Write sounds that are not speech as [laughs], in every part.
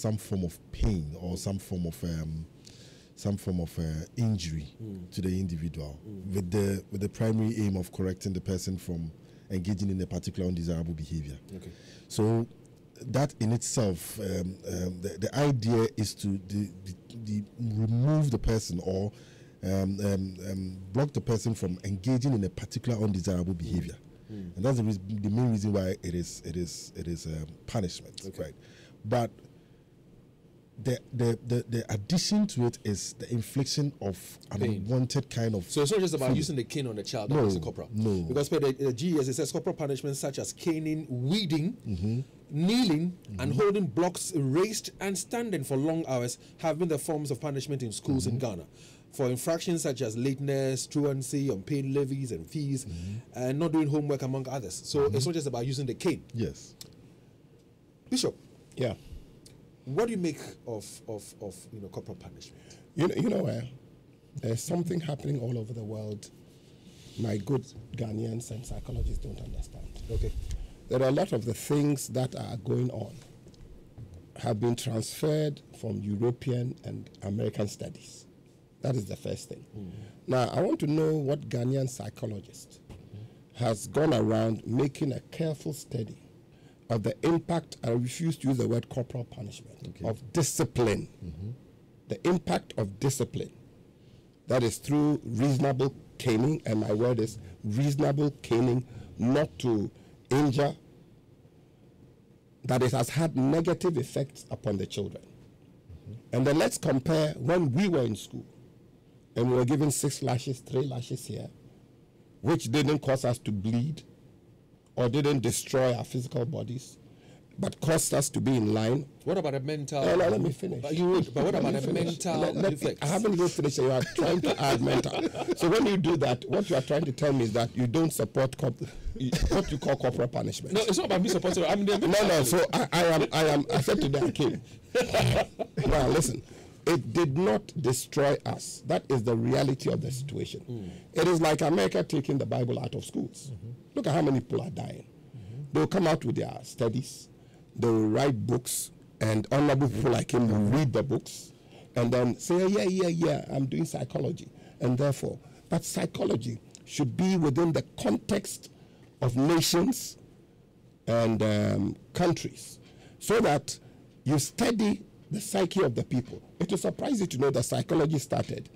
some form of pain or some form of um, some form of uh, injury Mm. to the individual with the with the primary aim of correcting the person from engaging in a particular undesirable behavior. Okay. So that in itself, um, um, the, the idea is to the, the, the remove the person or um, um, um, block the person from engaging in a particular undesirable behavior, Mm. and that's the, the main reason why it is it is it is um, punishment, right? But the, the the the addition to it is the infliction of an Pain. unwanted kind of. So it's not just about feeling. using the cane on the child, No, no, Mr. Corporal. no. Because per the, the GES, it says corporal punishment such as caning, weeding, Mm-hmm. kneeling, and holding blocks raised and standing for long hours have been the forms of punishment in schools Mm-hmm. in Ghana. For infractions such as lateness, truancy, unpaid levies and fees, Mm-hmm. and not doing homework, among others. So it's not just about using the cane. Yes. Bishop, Yeah. What do you make of, of, of you know, corporal punishment? You know, you know where there's something happening all over the world. My good Ghanaians and psychologists don't understand. Okay. There are a lot of the things that are going on have been transferred from European and American studies. That is the first thing. Hmm. Now, I want to know what Ghanaian psychologist hmm. has gone around making a careful study of the impact, I refuse to use the word corporal punishment, of discipline. Mm-hmm. The impact of discipline. That is through reasonable caning, and my word is reasonable caning, not to injure, that it has had negative effects upon the children. Mm-hmm. And then let's compare when we were in school and we were given six lashes, three lashes here, which didn't cause us to bleed or didn't destroy our physical bodies, but caused us to be in line. What about a mental? No, no, let me finish. But, you would, but what Let about finish. mental Let- let me-? I haven't even finished. You are trying to add mental. So when you do that, what you are trying to tell me is that you don't support corp- what you call corporal punishment. No, it's not about me supporting. I'm the no, no. So I, I am, I am. I said today I came. now listen, it did not destroy us. That is the reality of the situation. It is like America taking the Bible out of schools. Look at how many people are dying. They will come out with their studies. They will write books, and honorable people like him will read the books, and then say, "Yeah, yeah, yeah, I'm doing psychology," and therefore, but psychology should be within the context of nations and um, countries so that you study the psyche of the people. It will surprise you to know that psychology started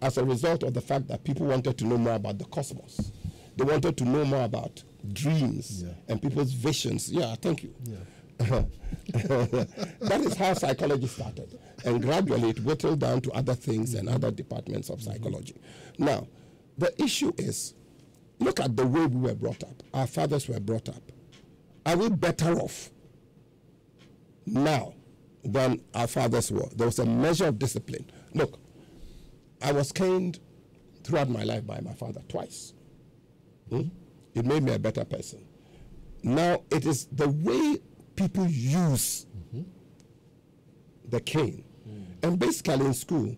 as a result of the fact that people wanted to know more about the cosmos. They wanted to know more about dreams and people's visions. Yeah, thank you. [laughs] that is how psychology started. And gradually it whittled down to other things and other departments of psychology. Now, the issue is look at the way we were brought up, our fathers were brought up. Are we better off now than our fathers were? There was a measure of discipline. Look, I was caned throughout my life by my father twice. Hmm? It made me a better person. Now, it is the way people use the cane. And basically, in school,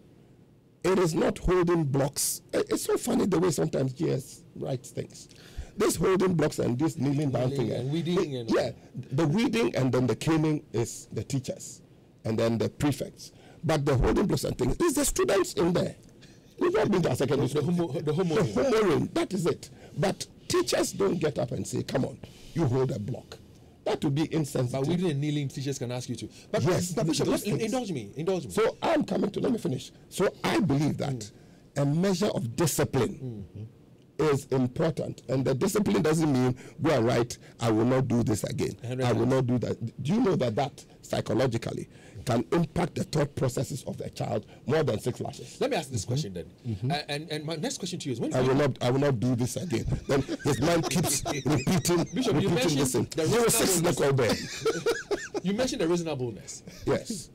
it is not holding blocks. It's so funny the way sometimes GS writes things. This holding blocks and this kneeling down thing. and weeding and- yeah, the weeding and then the caning is the teachers and then the prefects. But the holding blocks and things is the students in there. We've not been to our secondary The school. homo- the homo- The homoring, that is it. But teachers don't get up and say, come on, you hold a block. That would be insensitive. But weeding and kneeling teachers can ask you to. But, Yes, but Bishop, indulge me. Indulge me. So I'm coming to, let me finish. So I believe that mm. a measure of discipline mm-hmm. is important. And the discipline doesn't mean go and write, I will not do this again. I will not do that. Do you know that that psychologically can impact the thought processes of the child more than six lashes? Let me ask this question then. Uh, and and my next question to you is when I will not. I will not do this again. Then his mind keeps [laughs] repeating, Bishop, you repeating mentioned this. the reasonableness- [laughs] you mentioned the reasonableness. Yes.